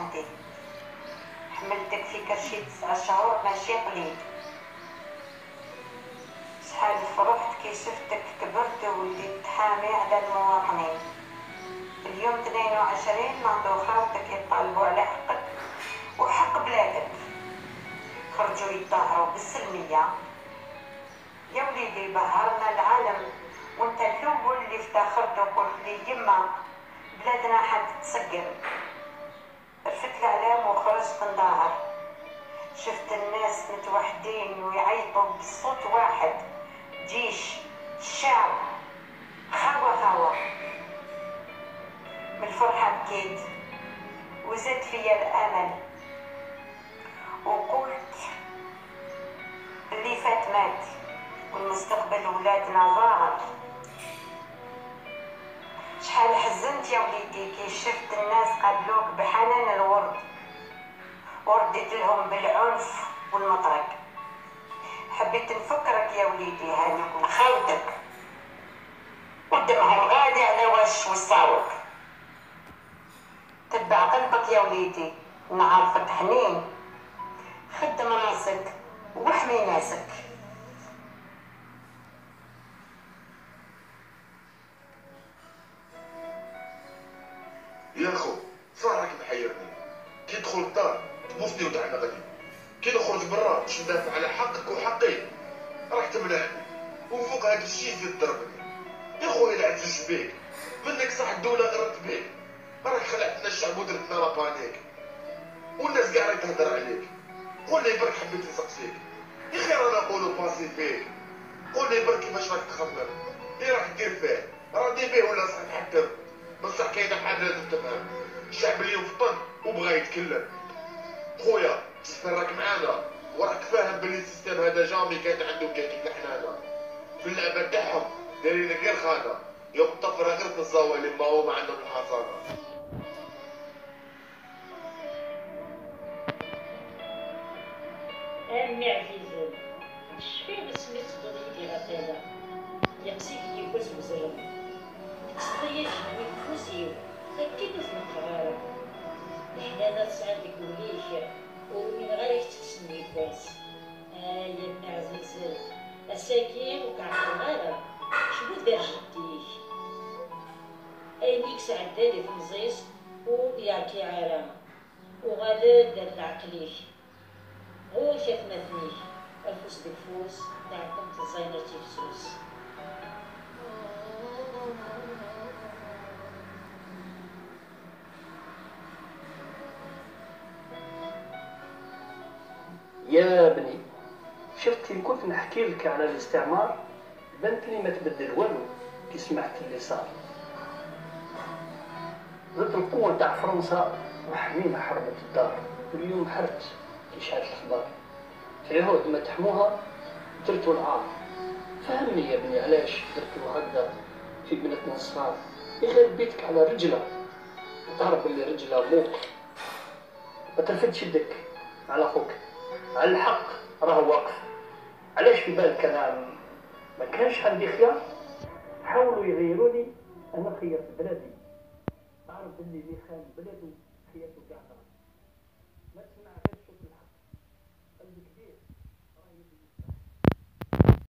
عندي. حملتك في كرشي تسع شهور ماشي قليل. شحال فرحت كي شفتك كبرت ووليت حامي على المواطنين. اليوم 22 ناضوا خالتك يطالبوا على حقك وحق بلادك. خرجوا يتظاهروا بالسلمية. يا وليدي بهرنا العالم وانت الأول اللي افتخرت وقلت لي يما بلادنا حتتسقم رفت الاعلام وخرجت نظاهر شفت الناس متوحدين ويعيطوا بصوت واحد. جيش الشعب خاوة خاوة من الفرحة بكيت وزاد فيا الأمل. وقلت اللي فات مات والمستقبل ولادنا ظاهر. شحال حزنت يا وليدي كي شفت الناس قابلوك بحنان الورد؟ ورديت لهم بالعنف والمطرق حبيت نفكرك يا وليدي هاني خاوتك؟ ودمها الغادي على واش وصاوك تبع قلبك يا وليدي نعرفك حنين. خدم راسك واحمي ناسك. يا خو صراحة محيرني كي تدخل الدار تبوسني وتعنا غادي. كي نخرج برا باش ندافع على حقك وحقي. راك تمنعني وفوق هذا الشيء زيد ضربني يا خويا العزيز بيك. منك صح الدولة غرت بيك. راك خلعتنا الشعب ودرتنا la panique والناس كاع راهي تهدر عليك. قول لي برك حبيت نسقسيك. يا خير أنا نقولو باسي فيك. قول لي برك كيفاش راك تخمم. إيه راك دير فيه؟ راضي بيه ولا صح كاينة حاجة لازم تفهم الشعب اليوم فطن وبغى يتكلم. خويا تسفر راك معانا. وراك فاهم بلي السيستم هذا جامي كانت عنده كيف حنانا في اللعبة تاعهم دايرين غير خانه يوم الطفرة غير في الزاويه اللي ما هو ما عندهم الحصانه أمي عزيزة شفيه سميت ضديتي غتالا يقسيك يفوز وزرم تستطيع جنوي فوسيو أكيد في القرارة الحنانة تسعدك وليش ومن غير تتسني فاس آه يا ابن عزيز الساكين وكعب المغرب شنو دار جديك أينيك سعدالي في مزيس وياكي عرام وغادا دار العقليش. هو شاف مثنيش الفوس بالفوس نعكم تزاينر تيفسوس يا ابني شفتي كنت نحكي لك على الاستعمار؟ بنت لي ما تبدل والو كي سمعت اللي صار. ضد القوة تاع فرنسا وحمينا حربت الدار. واليوم حرت كي شعلت الأخبار في العهود ما تحموها درتوا العار. فهمني يا ابني علاش درتوا هكذا في بنت نصران؟ يغير بيتك على رجلة. تعرف اللي رجلة موق ما ترفدش يدك على على الحق راه واقف. علاش في بالك أنا ما كانش عندي خيار؟ حاولوا يغيروني أنا خيرت بلادي. تعرف اللي اللي خان بلادو خيرتو كاع ما تسمع غير صوت الحق. قلبي كبير.